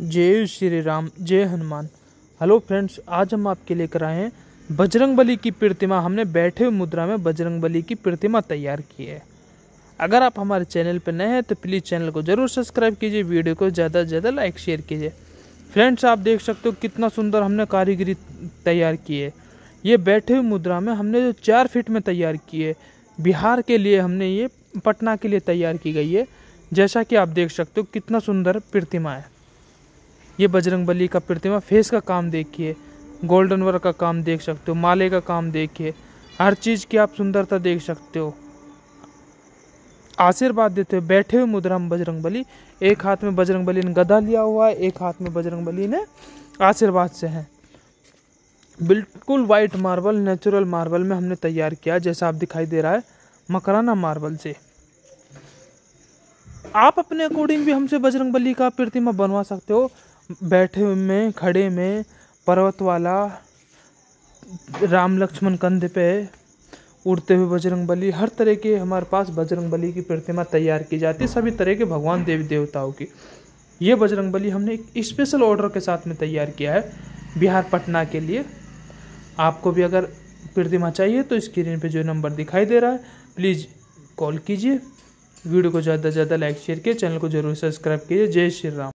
जय श्री राम, जय Hanuman. Hello friends, आज हम आपके लेकर आए हैं बजरंग बली की प्रतिमा। हमने बैठे हुए मुद्रा में बजरंग बली की प्रतिमा तैयार की है। अगर आप हमारे चैनल पर नए हैं तो प्लीज़ चैनल को ज़रूर सब्सक्राइब कीजिए, वीडियो को ज़्यादा से ज़्यादा लाइक, शेयर कीजिए। फ्रेंड्स, आप देख सकते हो कितना सुंदर हमने कारीगरी तैयार की है। ये बैठे हुए मुद्रा में हमने जो चार फीट में तैयार की है। बिहार के लिए हमने ये, पटना के लिए तैयार की गई है। जैसा कि आप देख सकते हो कितना सुंदर प्रतिमा है। ये बजरंग बली का प्रतिमा फेस का काम देखिए, गोल्डन वर्क का काम देख सकते हो, माले का काम देखिए, हर चीज़ की आप सुंदरता देख सकते हो। आशीर्वाद देते हुए बैठे हुए मुद्रा में बजरंग बली, एक हाथ में बजरंग बली ने गदा लिया हुआ है, एक हाथ में बजरंग बली ने आशीर्वाद से है। बिल्कुल वाइट मार्बल नेचुरल मार्बल में हमने तैयार किया, जैसा आप दिखाई दे रहा है, मकराना मार्बल से। आप अपने अकॉर्डिंग भी हमसे बजरंग बली का प्रतिमा बनवा सकते हो बैठे में, खड़े में पर्वत वाला राम लक्ष्मण कंधे पे उड़ते हुए बजरंग बली, हर तरह के हमारे पास बजरंग बली की प्रतिमा तैयार की जाती है, सभी तरह के भगवान देवी देवताओं की। ये बजरंग बली हमने एक स्पेशल ऑर्डर के साथ में तैयार किया है, बिहार पटना के लिए। आपको भी अगर प्रतिमा चाहिए तो स्क्रीन पे जो नंबर दिखाई दे रहा है प्लीज़ कॉल कीजिए। वीडियो को ज़्यादा से ज़्यादा लाइक शेयर कीजिए चैनल को ज़रूर सब्सक्राइब कीजिए। जय श्री राम।